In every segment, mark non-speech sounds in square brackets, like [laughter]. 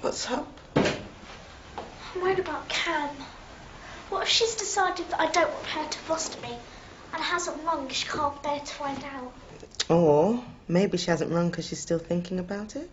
What's up? I'm worried about Cam. What if she's decided that I don't want her to foster me and hasn't rung she can't bear to find out? Or maybe she hasn't rung because she's still thinking about it.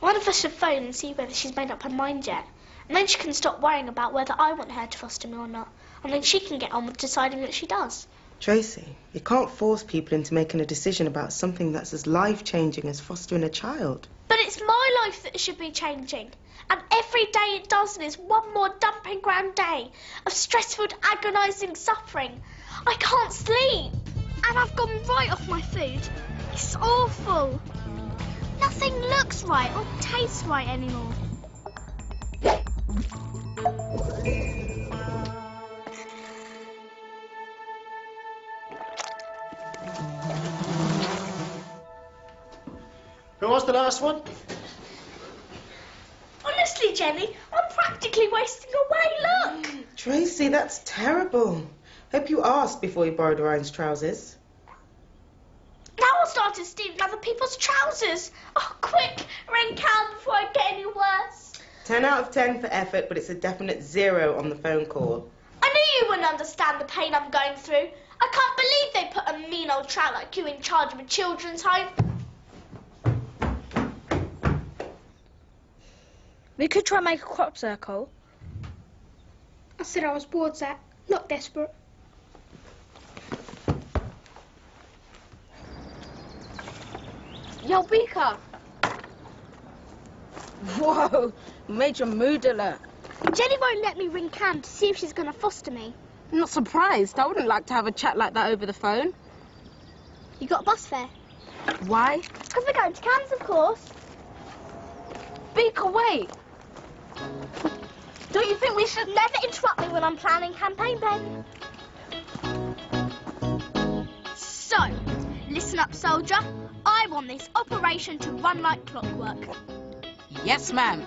One of us should phone and see whether she's made up her mind yet. And then she can stop worrying about whether I want her to foster me or not. And then she can get on with deciding that she does. Tracy, you can't force people into making a decision about something that's as life changing as fostering a child. But it's my life that should be changing. And every day it doesn't is one more dumping ground day of stressful, agonising suffering. I can't sleep. And I've gone right off my food. It's awful. Nothing looks right or tastes right anymore. Who was the last one? Honestly, Jenny, I'm practically wasting away. Look. Tracy, that's terrible. Hope you asked before you borrowed Orion's trousers. Now I'll start to steal other people's trousers. Oh, quick, ring Cam before I get any worse. 10 out of 10 for effort, but it's a definite zero on the phone call. I knew you wouldn't understand the pain I'm going through. I can't believe they put a mean old trout like you in charge of a children's home. We could try and make a crop circle. I said I was bored, Zach. Not desperate. Yo, Beaker! Whoa, major mood alert. Jenny won't let me ring Cam to see if she's going to foster me. I'm not surprised. I wouldn't like to have a chat like that over the phone. You got a bus fare? Why? Because we're going to Cam's, of course. Beaker, wait! Don't you think we should... Never interrupt me when I'm planning campaign, Ben. Listen up, soldier. I want this operation to run like clockwork. Yes, ma'am.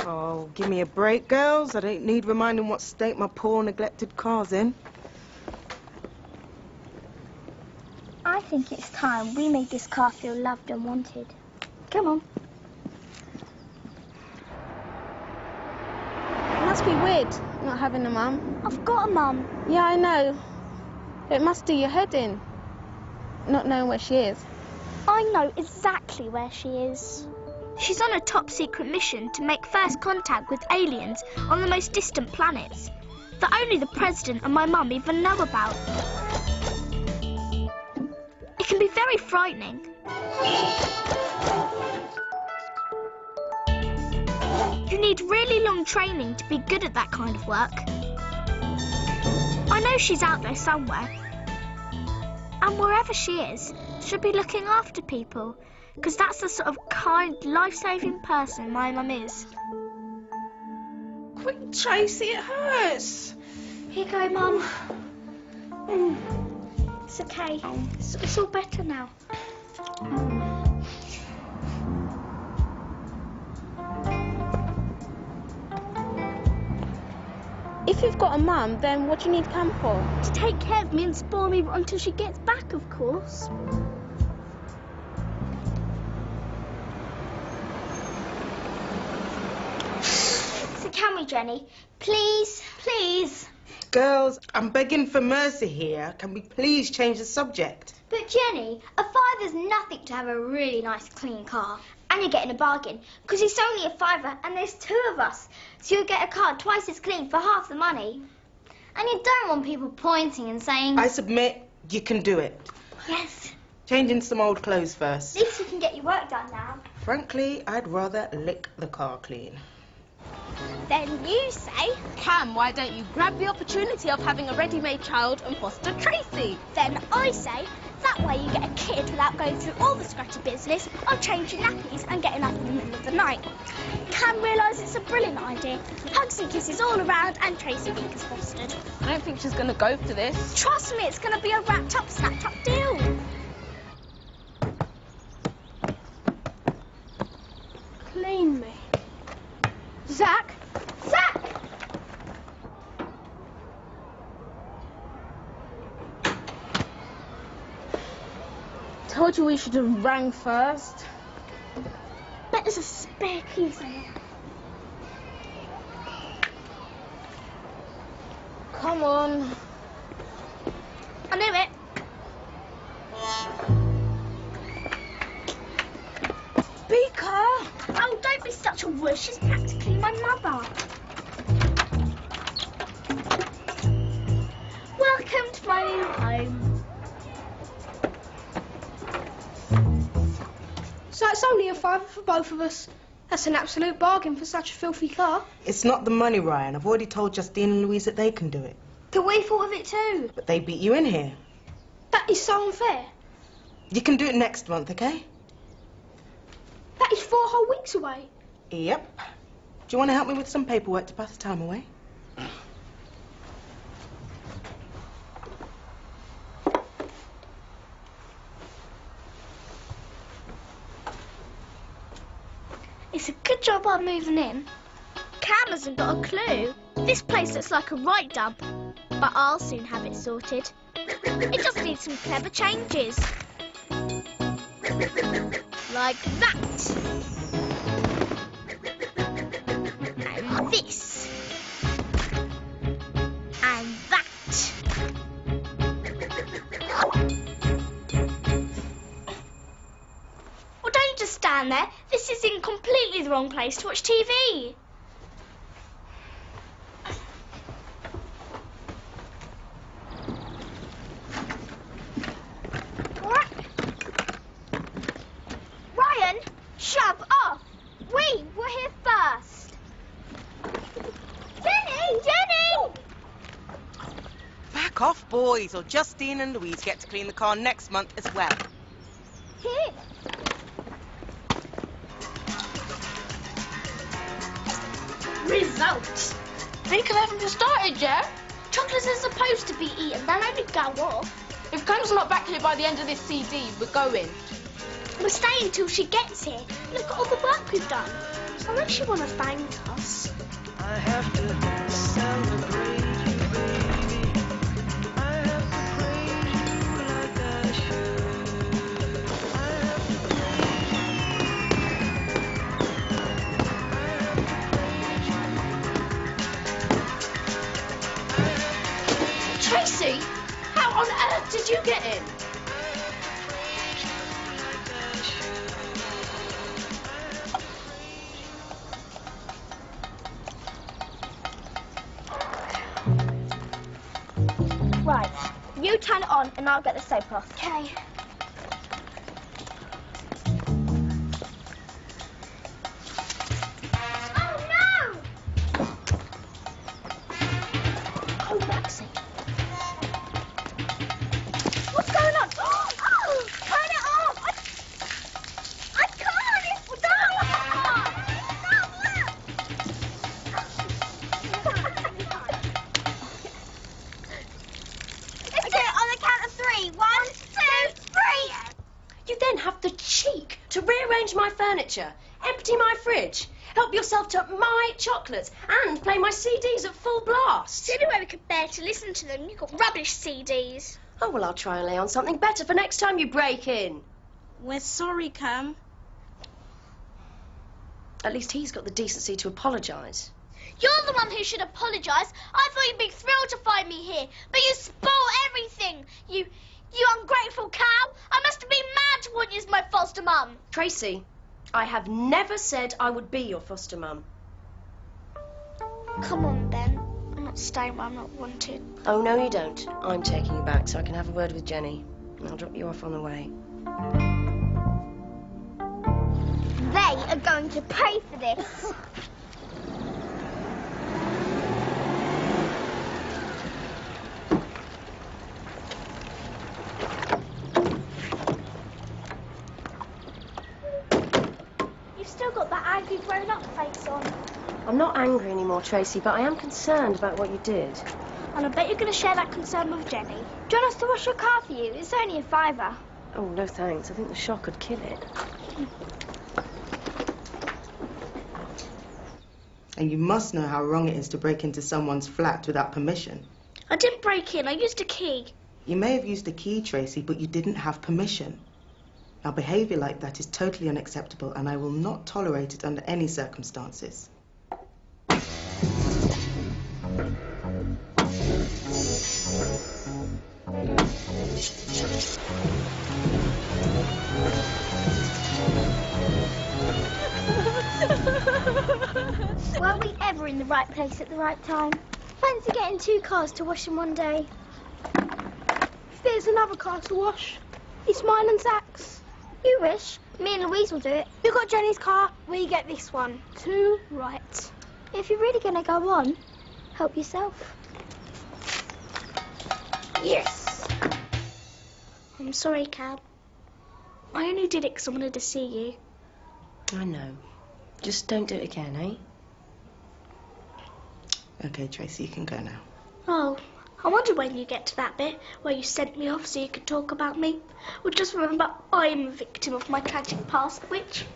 Oh, give me a break, girls. I don't need reminding what state my poor, neglected car's in. I think it's time we made this car feel loved and wanted. Come on. It must be weird not having a mum. I've got a mum. Yeah, I know. It must do your head in. Not knowing where she is. I know exactly where she is. She's on a top secret mission to make first contact with aliens on the most distant planets that only the president and my mum even know about. It can be very frightening. You need really long training to be good at that kind of work. I know she's out there somewhere. And wherever she is, she'll be looking after people. Because that's the sort of kind, life saving person my mum is. Quick, Tracy, it hurts. Here you go, Mum. Mm. It's okay. It's, it's all better now. If you've got a mum, then what do you need Cam for? To take care of me and spoil me until she gets back, of course. So can we, Jenny? Please, please. Girls, I'm begging for mercy here. Can we please change the subject? But Jenny, a fiver's nothing to have a really nice clean car. And you're getting a bargain, because it's only a fiver and there's two of us. So you'll get a car twice as clean for half the money. And you don't want people pointing and saying, I submit you can do it. yes, Changing some old clothes first. at least you can get your work done now. Frankly, I'd rather lick the car clean. Then you say, Cam, why don't you grab the opportunity of having a ready-made child and foster Tracy? then I say, that way you get a kid without going through all the scratchy business of changing nappies and getting up in the middle of the night. Cam realises it's a brilliant idea. Hugs and kisses all around and Tracy Beaker's fostered. I don't think she's going to go for this. Trust me, it's going to be a wrapped up, snapped up deal. Clean me. Zach? Zach! Told you we should have rang first. Bet there's a spare key somewhere. Come on. I knew it. Beaker! Oh, don't be such a wuss. She's practically my mother. Welcome to my new home. So it's only a fiver for both of us. That's an absolute bargain for such a filthy car. It's not the money, Ryan. I've already told Justine and Louise that they can do it. But we thought of it too. But they beat you in here. That is so unfair. You can do it next month, okay? That is four whole weeks away. Yep. Do you want to help me with some paperwork to pass the time away? It's a good job I'm moving in. Cam hasn't got a clue. This place looks like a right dump, but I'll soon have it sorted. [laughs] It just needs some clever changes. Like that. And this. And that. Well, don't you just stand there. This is in completely the wrong place to watch TV. Ryan, shove off. We were here first. Jenny, Jenny! Back off, boys, or Justine and Louise get to clean the car next month as well. Here. Results. Beaker haven't just started yet. Chocolates are supposed to be eaten, they'll only go off. If Cam's not back here by the end of this CD, we're going. We're staying till she gets here. Look at all the work we've done. So unless you want to thank us. I have to celebrate on earth did you get in? Right. You turn it on and I'll get the soap off. Okay. My furniture, empty my fridge, help yourself to my chocolates, and play my CDs at full blast. The only way we could bear to listen to them, you've got rubbish CDs. Oh, well, I'll try and lay on something better for next time you break in. We're sorry, Cam. At least he's got the decency to apologise. You're the one who should apologise. I thought you'd be thrilled to find me here, but you spoil everything. You, you ungrateful cow. I must have been mad to want you as my foster mum. Tracy, I have never said I would be your foster mum. Come on, Ben. I'm not staying where I'm not wanted. Oh, no, you don't. I'm taking you back so I can have a word with Jenny. I'll drop you off on the way. They are going to pay for this. [laughs] angry anymore, Tracy, but I am concerned about what you did. And I bet you're going to share that concern with Jenny. Do you want us to wash your car for you? It's only a fiver. Oh, no thanks. I think the shock would kill it. And you must know how wrong it is to break into someone's flat without permission. I didn't break in, I used a key. You may have used a key, Tracy, but you didn't have permission. Now, behaviour like that is totally unacceptable, and I will not tolerate it under any circumstances. [laughs] Were we ever in the right place at the right time? Fancy getting two cars to wash in one day. If there's another car to wash, it's mine and Zach's. You wish. Me and Louise will do it. You got Jenny's car, we get this one. Two right. If you're really going to go on, help yourself. Yes. I'm sorry, Cam. I only did it because I wanted to see you. I know. Just don't do it again, eh? Okay, Tracy, you can go now. Oh, I wonder when you get to that bit where you sent me off so you could talk about me. Well, just remember, I'm a victim of my tragic past, which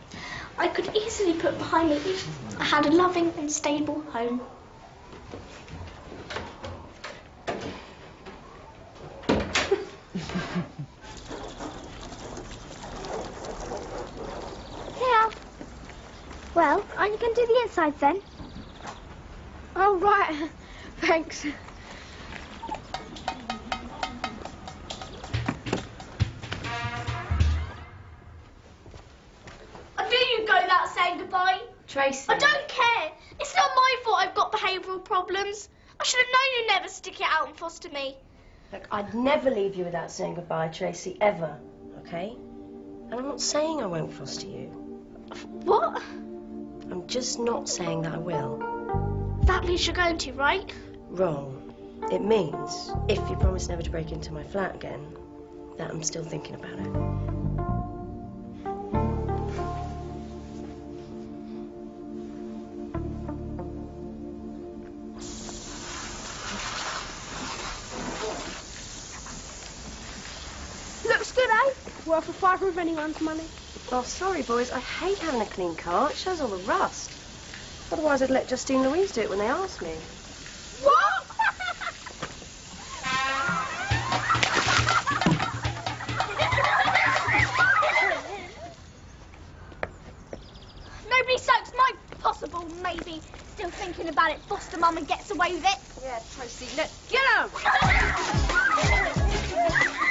I could easily put behind me if I had a loving and stable home. [laughs] Yeah. Well, aren't you going to do the insides then? Oh, right. [laughs] Thanks. I should have known you'd never stick it out and foster me. Look, I'd never leave you without saying goodbye, Tracy, ever. Okay? And I'm not saying I won't foster you. What? I'm just not saying that I will. That means you're going to, right? Wrong. It means, if you promise never to break into my flat again, that I'm still thinking about it. Worth a fiver of anyone's money. Well, sorry, boys. I hate having a clean car. It shows all the rust. Otherwise, I'd let Justine Louise do it when they asked me. What? Nobody soaks my possible maybe. Still thinking about it. Foster mum and gets away with it. Yeah, Tracy. Look, get out! [laughs]